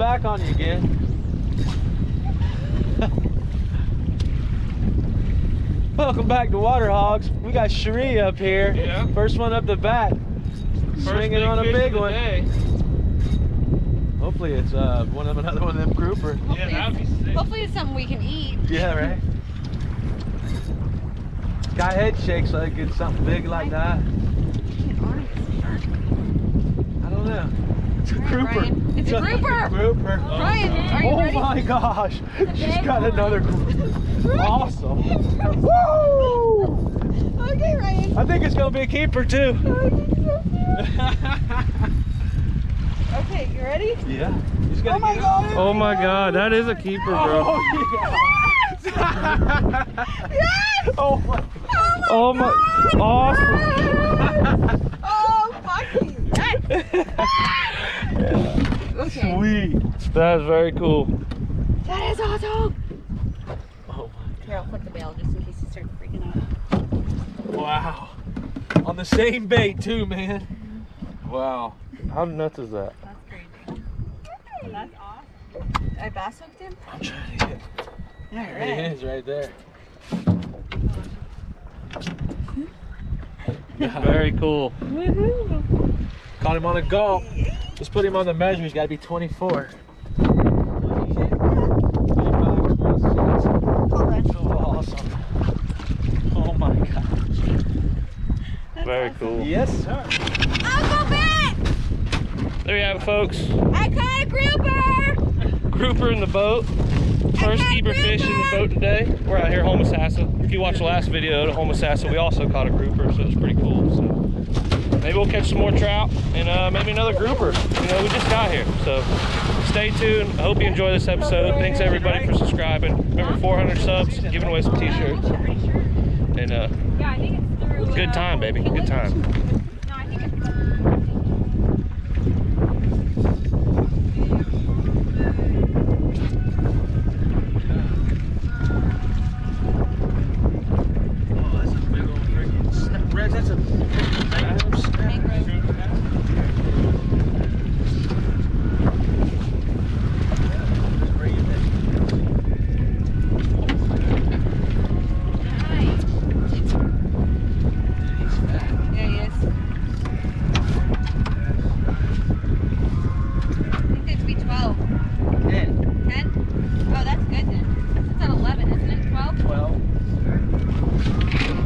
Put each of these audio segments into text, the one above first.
back on you again. Welcome back to WaterHawgs. We got Cherie up here. Yeah. First one up the bat. First Swinging on a fish big of the one. day. Hopefully it's uh, one of another one of them grouper. Yeah, that would be sick. Hopefully it's something we can eat. Yeah, right. Guy head shakes like it's something big like that. I don't know. It's a grouper. Ryan. It's a grouper. Grouper. Ryan, are you Oh ready? my gosh. She's got one. another grouper. Awesome. Woo! Okay, Ryan. I think it's gonna be a keeper too. Oh, okay, you ready? yeah. He's Oh my get God. Oh my god, that is a keeper, bro. Oh yeah. oh my. Oh my, oh, awesome. Yes. Okay. Sweet. That is very cool. That is awesome. Oh my Here, I'll put the bail just in case you start freaking out. Wow. On the same bait too, man. Wow. How nuts is that? That's crazy. That's awesome. I bass hooked him? I'm trying to get. All There right. he is, right there. Very cool. Woohoo. Caught him on a gulp. Let's put him on the measure. He's got to be 24. So awesome. Oh my god. Very cool. Yes, sir. Uncle Ben! There you have it, folks. I caught a grouper! Grouper in the boat. First keeper fish in the boat today. We're out here Homosassa. If you watched the last video to Homosassa, we also caught a grouper, so it's pretty cool. So maybe we'll catch some more trout and uh, maybe another grouper. You know, we just got here, so stay tuned. I hope you enjoy this episode. Thanks everybody for subscribing. Remember, 400 subs, giving away some t-shirts, and uh, Yeah, I think it's through. good time, baby. Good time. No, I think it's Oh, that's a big old freaking snap. Reg, that's a mangrove snap. Just bring it in. He's fat. Yeah, he is. I think it'd be 12. Ten. 10? Oh, that's good then. It's at 11, isn't it? 12? Twelve.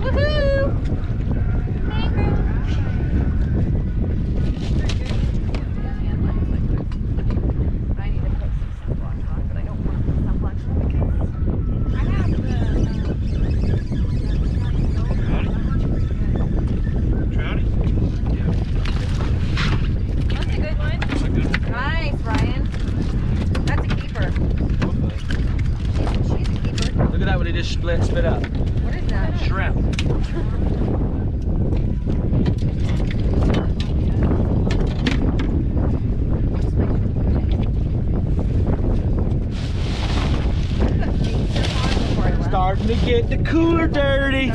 Woohoo! I need to put some sunblock on, but I don't want sunblock because I have That's a good one. Nice, Ryan. That's a keeper. She's a keeper. Look at that, what he just split, spit out. What is that? Shrimp. Starting to get the cooler dirty.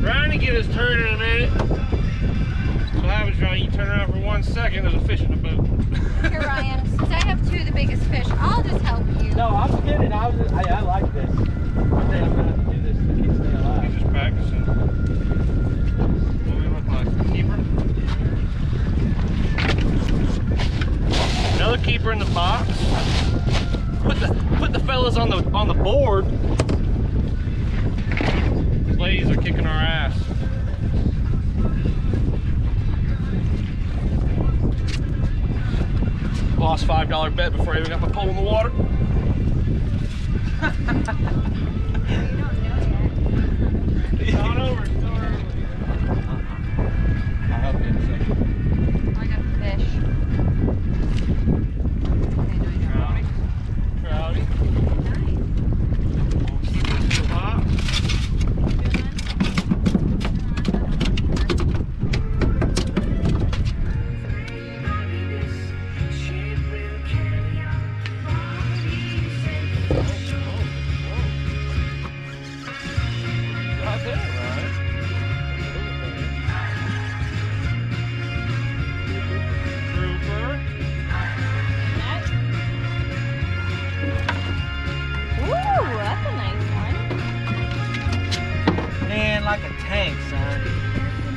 Ryan, to get his turn in a minute. What happens, Ryan? You turn around for one second, there's a fish in the boat. Here, Ryan, since I have two of the biggest fish, I'll just help you. No, I'm kidding. I, was just, I, I like this. I think I'm going to have to do this to keep staying alive. He's just practicing. What we look like? Keeper? Another keeper in the box. Put the put the fellas on the on the board. These ladies are kicking our ass. Lost five dollar bet before I even got my pole in the water. Not over. it's still early. I'll help you in a second. I got a fish.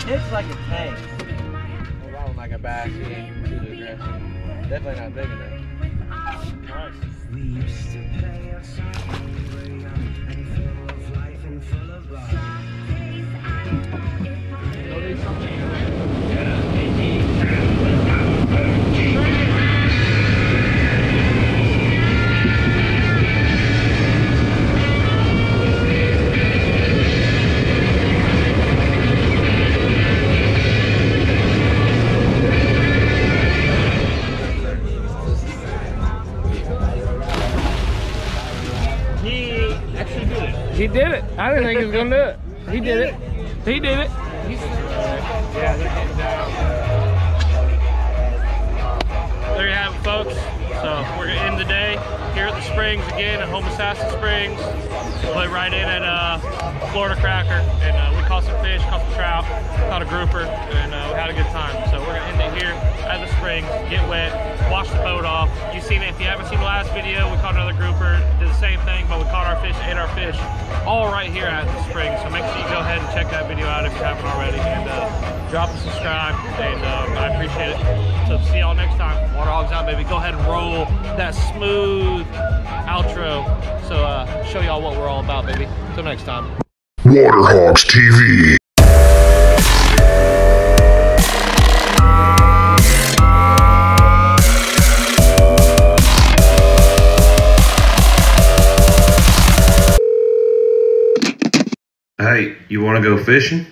It's like a tank. Well, that one like a bass. He ain't too aggressive. Definitely not big enough. Nice. Didn't think he was gonna do it. He did it. He did it. Yeah, they're getting down. There you have it, folks. So we're gonna end the day here at the Springs again at Home Homosassa Springs. We play right in at uh, Florida Cracker, and uh, we caught some fish, caught some trout, caught a grouper, and uh, we had a good time. So we're gonna end it here at the Springs, get wet, wash the boat off. You've seen it. If you haven't seen the last video, we caught another grouper, did the same thing, but we caught our fish, ate our fish, all right here at the spring. So make sure you go ahead and check that video out if you haven't already, and uh, drop a subscribe, and um, I appreciate it. So see y'all next time. WaterHawgs out, baby. Go ahead and roll that smooth outro. So uh, show y'all what we're all about, baby. Till next time. WaterHawgs TV. Hey, you want to go fishing?